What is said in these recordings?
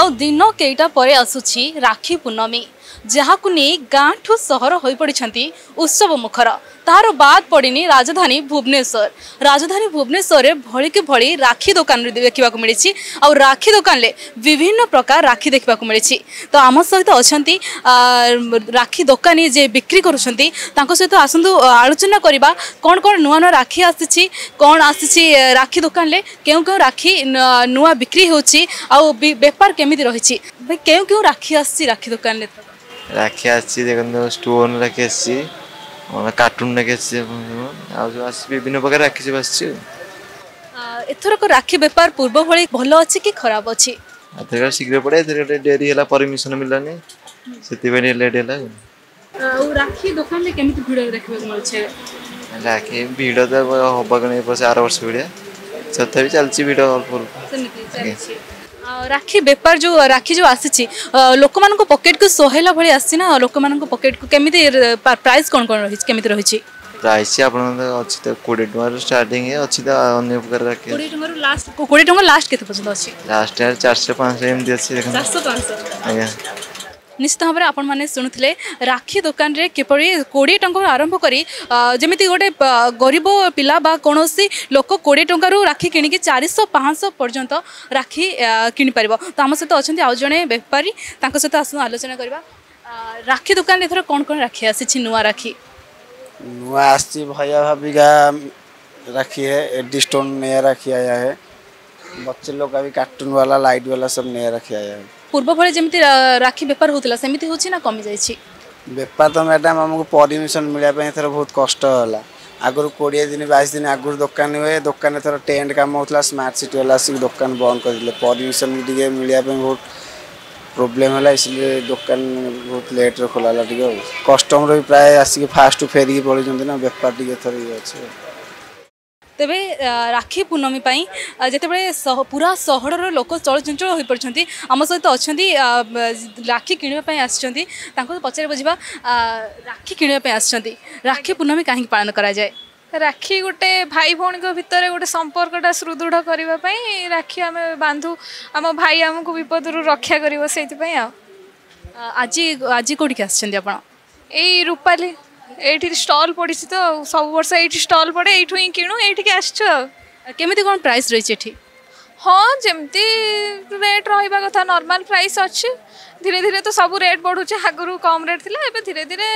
ଆଉ ଦିନ କେଇଟା ପରେ ଆସୁଛି ରାକ୍ଷୀ ପୂର୍ଣ୍ଣମୀ ଯାହାକୁ ନେଇ ଗାଁଠୁ ସହର ହୋଇପଡ଼ିଛନ୍ତି ଉତ୍ସବ ମୁଖର ତାହାର ବାଦ ପଡ଼ିନି ରାଜଧାନୀ ଭୁବନେଶ୍ୱର ରାଜଧାନୀ ଭୁବନେଶ୍ୱରରେ ଭଳିକି ଭଳି ରାକ୍ଷୀ ଦୋକାନରେ ଦେଖିବାକୁ ମିଳିଛି ଆଉ ରାକ୍ଷୀ ଦୋକାନରେ ବିଭିନ୍ନ ପ୍ରକାର ରାକ୍ଷୀ ଦେଖିବାକୁ ମିଳିଛି ତ ଆମ ସହିତ ଅଛନ୍ତି ରାକ୍ଷୀ ଦୋକାନୀ ଯିଏ ବିକ୍ରି କରୁଛନ୍ତି ତାଙ୍କ ସହିତ ଆସନ୍ତୁ ଆଲୋଚନା କରିବା କ'ଣ କ'ଣ ନୂଆ ନୂଆ ରାକ୍ଷୀ ଆସିଛି କ'ଣ ଆସିଛି ରାକ୍ଷୀ ଦୋକାନରେ କେଉଁ କେଉଁ ରାକ୍ଷୀ ନୂଆ ବିକ୍ରି ହେଉଛି ଆଉ ବେପାର କେମିତି ରହିଛି କେଉଁ କେଉଁ ରାକ୍ଷୀ ଆସିଛି ରାକ୍ଷୀ ଦୋକାନରେ রাখি আসছি দেখুন স্টোন রাখি আসছি আমরা কার্টুন রাখি আসছি ଆଉ ଯେଉଁ ଆସିଛି ବିଭିନ୍ନ ପ୍ରକାର ରାକ୍ଷୀ ସବୁ ଆସିଛି ଏଥରକ ରାକ୍ଷୀ ବେପାର ପୂର୍ବ ଭଳି ଭଲ ଅଛି କି ଖରାପ ଅଛି ଏଥରକ ଶୀଘ୍ର ପଡ଼େ ଏଥର ଡେରି ହେଲା ପରମିଶନ ମିଳିଲାନି ସେଥିପାଇଁ ଟିକେ ଲେଟ୍ ହେଲା ଆଉ ରାକ୍ଷୀ ଦୋକାନରେ କେମିତି ଭିଡ଼ ଦେଖିବାକୁ ମିଳୁଛି ରାକ୍ଷୀ ଭିଡ଼ ତ ହବା କ'ଣ ଆର ବର୍ଷ ଭଳିଆ ତଥାପି ଚାଲିଛି ଭିଡ଼ ଅଳ୍ପ ଅଳ୍ପ ରାକ୍ଷୀ ବେପାର ଯେଉଁ ରାକ୍ଷୀ ଯେଉଁ ଆସିଛି লোক পকেটকু সোহেলা ଭଳି ଆସିଛି ନା ଲୋକମାନଙ୍କ পকেটকু କେମିତି ପ୍ରାଇସ୍ କଣ କଣ ରହିଛି କେମିତି ରହିଛି ପ୍ରାଇସ୍ ଆପଣଙ୍କର ଅଛି ତ କୋଡ଼ିଏ ଟଙ୍କାରୁ ଷ୍ଟାର୍ଟିଂ ଅଛି ତ ଅନ୍ୟ ପ୍ରକାର ରାକ୍ଷୀ କୋଡ଼ିଏ ଟଙ୍କାରୁ ଲାଷ୍ଟ କୋଡ଼ିଏ ଟଙ୍କା ଲାଷ୍ଟ କେତେ ପର୍ଯ୍ୟନ୍ତ ଅଛି ଲାଷ୍ଟ ଚାରିଶହ ପାଞ୍ଚଶହ ଏମିତି ଅଛି ଦେଖନ୍ତୁ ଆଜ୍ଞା ନିଶ୍ଚିତ ଭାବରେ ଆପଣମାନେ ଶୁଣୁଥିଲେ ରାକ୍ଷୀ ଦୋକାନରେ କିପରି କୋଡ଼ିଏ ଟଙ୍କାରୁ ଆରମ୍ଭ କରି ଯେମିତି ଗୋଟେ ଗରିବ ପିଲା ବା କୌଣସି ଲୋକ କୋଡ଼ିଏ ଟଙ୍କାରୁ ରାକ୍ଷୀ କିଣିକି ଚାରିଶହ ପାଞ୍ଚଶହ ପର୍ଯ୍ୟନ୍ତ ରାକ୍ଷୀ କିଣିପାରିବ ତ ଆମ ସହିତ ଅଛନ୍ତି ଆଉ ଜଣେ ବେପାରୀ ତାଙ୍କ ସହିତ ଆସନ୍ତୁ ଆଲୋଚନା କରିବା ରାକ୍ଷୀ ଦୋକାନରେ ଏଥର କ'ଣ କ'ଣ ରାକ୍ଷୀ ଆସିଛି ନୂଆ ରାକ୍ଷୀ ନୂଆ ଆସିଛି ଭୟା ଭାବିକା राखी है एडी स्टोन नया रखी आया है बच्चे लोग अभी कार्टून वाला लाइट वाला सब नया रखे आया है ପୂର୍ବଭଳି ଯେମିତି ରାକ୍ଷୀ ବେପାର ହେଉଥିଲା ସେମିତି ହେଉଛି ନା କମିଯାଇଛି ବେପାର ତ ମ୍ୟାଡ଼ାମ୍ ଆମକୁ ପରମିସନ୍ ମିଳିବା ପାଇଁ ଏଥର ବହୁତ କଷ୍ଟ ହେଲା ଆଗରୁ କୋଡ଼ିଏ ଦିନ ବାଇଶ ଦିନ ଆଗରୁ ଦୋକାନ ହୁଏ ଦୋକାନ ଏଥର ଟେଣ୍ଟ କାମ ହେଉଥିଲା ସ୍ମାର୍ଟ ସିଟି ବାଲା ଆସିକି ଦୋକାନ ବନ୍ଦ କରିଦେଲେ ପରମିସନ୍ ଟିକେ ମିଳିବା ପାଇଁ ବହୁତ ପ୍ରୋବ୍ଲେମ୍ ହେଲା ଏସଲେ ଦୋକାନ ବହୁତ ଲେଟ୍ରେ ଖୋଲା ହେଲା ଟିକେ ଆଉ କଷ୍ଟମର ବି ପ୍ରାୟ ଆସିକି ଫାଷ୍ଟରୁ ଫେରିକି ପଳେଇଛନ୍ତି ନା ବେପାର ଟିକେ ଏଥର ଇଏ ଅଛି ତେବେ ରାକ୍ଷୀ ପୂର୍ଣ୍ଣମୀ ପାଇଁ ଯେତେବେଳେ ପୁରା ସହରର ଲୋକ ଚଳଚଞ୍ଚଳ ହୋଇପାରୁଛନ୍ତି ଆମ ସହିତ ଅଛନ୍ତି ରାକ୍ଷୀ କିଣିବା ପାଇଁ ଆସିଛନ୍ତି ତାଙ୍କୁ ପଚାରି ବୁଝିବା ରାକ୍ଷୀ କିଣିବା ପାଇଁ ଆସିଛନ୍ତି ରାକ୍ଷୀ ପୂର୍ଣ୍ଣମୀ କାହିଁକି ପାଳନ କରାଯାଏ রাখি গোটে ভাই ভৌণীক ভিতরে গোটে সম্পর্কটা সুদৃঢ় করা রাখি আমি বাঁধু আম ভাই আমি বিপদর রক্ষা করব সেইপাই আজ আজ কোটিকি আসছেন আপনার এই রূপালী ଏଇଠି ଷ୍ଟଲ୍ ପଡ଼ିଛି ତ ସବୁ ବର୍ଷ ଏଇଠି ଷ୍ଟଲ୍ ପଡ଼େ ଏଇଠୁ ହିଁ କିଣୁ ଏଇଠିକି ଆସିଛୁ ଆଉ କେମିତି କ'ଣ ପ୍ରାଇସ୍ ରହିଛି ଏଠି ହଁ ଯେମିତି ରେଟ୍ ରହିବା କଥା ନର୍ମାଲ୍ ପ୍ରାଇସ୍ ଅଛି ଧୀରେ ଧୀରେ ତ ସବୁ ରେଟ୍ ବଢ଼ୁଛି ଆଗରୁ କମ୍ ରେଟ୍ ଥିଲା ଏବେ ଧୀରେ ଧୀରେ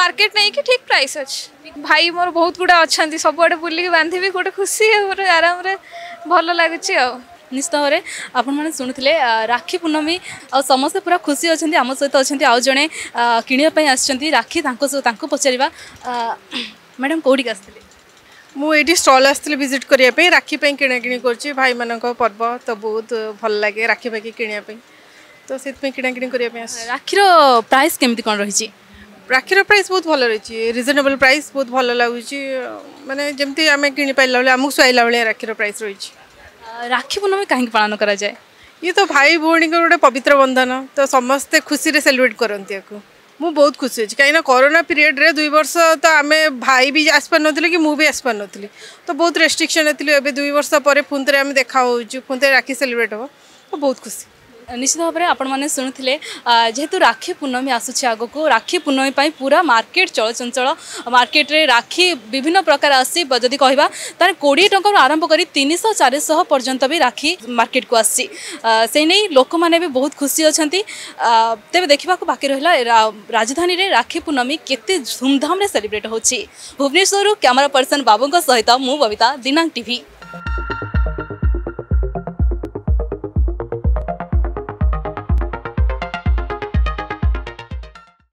ମାର୍କେଟ୍ ନେଇକି ଠିକ୍ ପ୍ରାଇସ୍ ଅଛି ଭାଇ ମୋର ବହୁତ ଗୁଡ଼େ ଅଛନ୍ତି ସବୁଆଡ଼େ ବୁଲିକି ବାନ୍ଧିବି ଗୋଟେ ଖୁସି ମୋର ଆରାମରେ ଭଲ ଲାଗୁଛି ଆଉ ନିଶ୍ଚିତ ଭାବରେ ଆପଣମାନେ ଶୁଣୁଥିଲେ ରାକ୍ଷୀ ପୂର୍ଣ୍ଣମୀ ଆଉ ସମସ୍ତେ ପୁରା ଖୁସି ଅଛନ୍ତି ଆମ ସହିତ ଅଛନ୍ତି ଆଉ ଜଣେ କିଣିବା ପାଇଁ ଆସିଛନ୍ତି ରାକ୍ଷୀ ତାଙ୍କ ତାଙ୍କୁ ପଚାରିବା ମ୍ୟାଡ଼ାମ୍ କେଉଁଠିକି ଆସିଥିଲେ ମୁଁ ଏଇଠି ଷ୍ଟଲ୍ ଆସିଥିଲି ଭିଜିଟ୍ କରିବା ପାଇଁ ରାକ୍ଷୀ ପାଇଁ କିଣାକିଣି କରୁଛି ଭାଇମାନଙ୍କ ପର୍ବ ତ ବହୁତ ଭଲ ଲାଗେ ରାକ୍ଷୀ ପାଖି କିଣିବା ପାଇଁ ତ ସେଥିପାଇଁ କିଣାକିଣି କରିବା ପାଇଁ ଆସିଛି ରାକ୍ଷୀର ପ୍ରାଇସ୍ କେମିତି କ'ଣ ରହିଛି ରାକ୍ଷୀର ପ୍ରାଇସ୍ ବହୁତ ଭଲ ରହିଛି ରିଜନେବଲ୍ ପ୍ରାଇସ୍ ବହୁତ ଭଲ ଲାଗୁଛି ମାନେ ଯେମିତି ଆମେ କିଣିପାରିଲା ବେଳେ ଆମକୁ ଶୁଆଇଲା ଭଳିଆ ରାକ୍ଷୀର ପ୍ରାଇସ୍ ରହିଛି ରାକ୍ଷୀ ପୂର୍ଣ୍ଣମୀ କାହିଁକି ପାଳନ କରାଯାଏ ଇଏ ତ ଭାଇ ଭଉଣୀଙ୍କର ଗୋଟେ ପବିତ୍ର ବନ୍ଧନ ତ ସମସ୍ତେ ଖୁସିରେ ସେଲିବ୍ରେଟ୍ କରନ୍ତି ୟାକୁ ମୁଁ ବହୁତ ଖୁସି ଅଛି କାହିଁକିନା କରୋନା ପିରିୟଡ଼ରେ ଦୁଇ ବର୍ଷ ତ ଆମେ ଭାଇ ବି ଆସିପାରୁନଥିଲେ କି ମୁଁ ବି ଆସିପାରୁନଥିଲି ତ ବହୁତ ରେଷ୍ଟ୍ରିକ୍ସନ୍ ଥିଲୁ ଏବେ ଦୁଇ ବର୍ଷ ପରେ ପୁଣି ଥରେ ଆମେ ଦେଖା ହେଉଛୁ ପୁଣି ଥରେ ରାକ୍ଷୀ ସେଲିବ୍ରେଟ୍ ହେବ ତ ବହୁତ ଖୁସି নিশ্চিত ভাবে আপনার শুনে যেহেতু রাখি পূর্ণমী আসুছে আগুক রাখি পূর্ণমী পুরা মার্কেট চলচঞ্চল মার্কেটে রাখি বিভিন্ন প্রকার আসি যদি কহা তাহলে কোড়ি টাকার আরম্ভ করে তিনশো চারিশ পর্যন্ত বি রাখি মার্কেট কু আসছি সেই নিয়ে লোক মানে বহু খুশি অনেক তেমনি দেখা বাকি রহলা রাজধানী রাখি পূর্ণমী কেতে ধুমধামে সেলিব্রেট হচ্ছে ভুবনেশ্বর ক্যামেরা পর্সন বাবুঙ্ সহ মু ববিতা দিনাঙ্ক টিভি